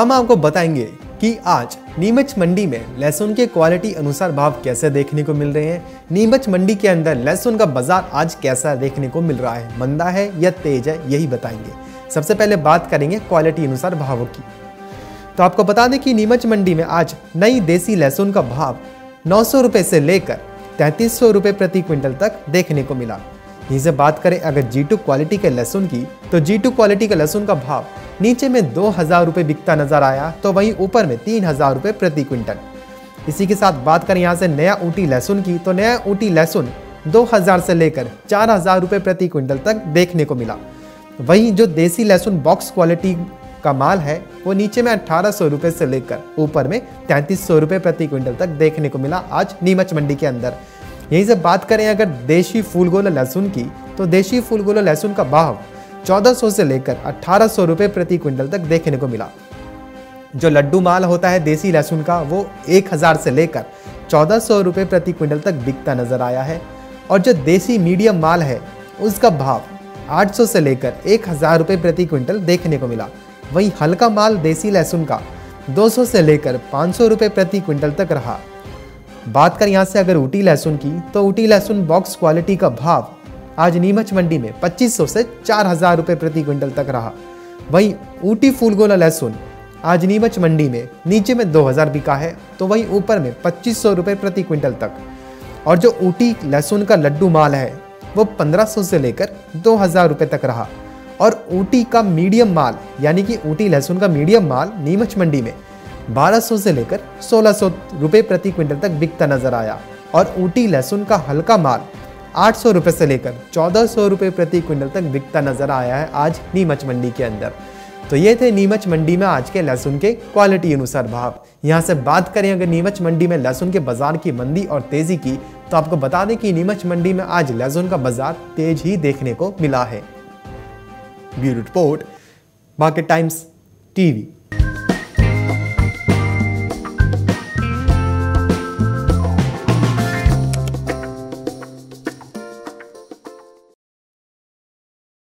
हम आपको बताएँगे कि आज नीमच मंडी में लहसुन के क्वालिटी अनुसार भाव कैसे देखने को मिल रहे हैं। नीमच मंडी के अंदर लहसुन का बाज़ार आज कैसा देखने को मिल रहा है? मंदा है या तेज है, यही बताएँगे। सबसे पहले बात करेंगे क्वालिटी अनुसार भावों की। तो आपको बता दें कि नीमच मंडी में आज नई देसी लहसुन का भाव नौ सौ से लेकर तैंतीस सौ प्रति क्विंटल तक देखने को मिला। यहीं से बात करें अगर G2 क्वालिटी के लहसुन की तो G2 क्वालिटी के लहसुन का भाव नीचे में दो हज़ार रुपये बिकता नज़र आया तो वहीं ऊपर में तीन हज़ार रुपये प्रति क्विंटल। इसी के साथ बात करें यहाँ से नया ऊटी लहसुन की तो नया ऊटी लहसुन दो हज़ार से लेकर चार हज़ार रुपये प्रति क्विंटल तक देखने को मिला। वहीं जो देसी लहसुन बॉक्स क्वालिटी का माल है, वो नीचे में अट्ठारह सौ रुपये से लेकर ऊपर में तैंतीस सौ रुपये प्रति क्विंटल तक देखने को मिला आज नीमच मंडी के अंदर। यहीं से बात करें अगर देशी फूलगोला लहसुन की तो देशी फूलगोला लहसुन का भाव 1400 से लेकर अट्ठारह सौ रुपये प्रति क्विंटल तक देखने को मिला। जो लड्डू माल होता है देसी लहसुन का, वो 1000 से लेकर चौदह सौ रुपये प्रति क्विंटल तक बिकता नज़र आया है। और जो देसी मीडियम माल है, उसका भाव 800 से लेकर एक हज़ार रुपये प्रति क्विंटल देखने को मिला। वहीं हल्का माल देसी लहसुन का 200 से लेकर 500 रुपये प्रति क्विंटल तक रहा। बात कर यहाँ से अगर ऊटी लहसुन की तो ऊटी लहसुन बॉक्स क्वालिटी का भाव आज नीमच मंडी में 2500 से चार हज़ार रुपये प्रति क्विंटल तक रहा। वहीं ऊटी फूलगोला लहसुन आज नीमच मंडी में नीचे में 2000 बिका है तो वहीं ऊपर में 2500 रुपये प्रति क्विंटल तक। और जो ऊटी लहसुन का लड्डू माल है, वो 1500 से लेकर 2000 रुपए तक रहा। और ऊटी का मीडियम माल, यानी कि ऊटी लहसुन का मीडियम माल नीमच मंडी में 1200 से लेकर 1600 रुपए प्रति क्विंटल तक बिकता नज़र आया। और ऊटी लहसुन का हल्का माल 800 रुपए से लेकर 1400 रुपए प्रति क्विंटल तक बिकता नज़र आया है आज नीमच मंडी के अंदर। तो ये थे नीमच मंडी में आज के लहसुन के क्वालिटी अनुसार भाव। यहाँ से बात करें अगर नीमच मंडी में लहसुन के बाज़ार की मंदी और तेज़ी की तो आपको बता दें कि नीमच मंडी में आज लहसुन का बाज़ार तेज ही देखने को मिला है। Bureau report, market times, TV.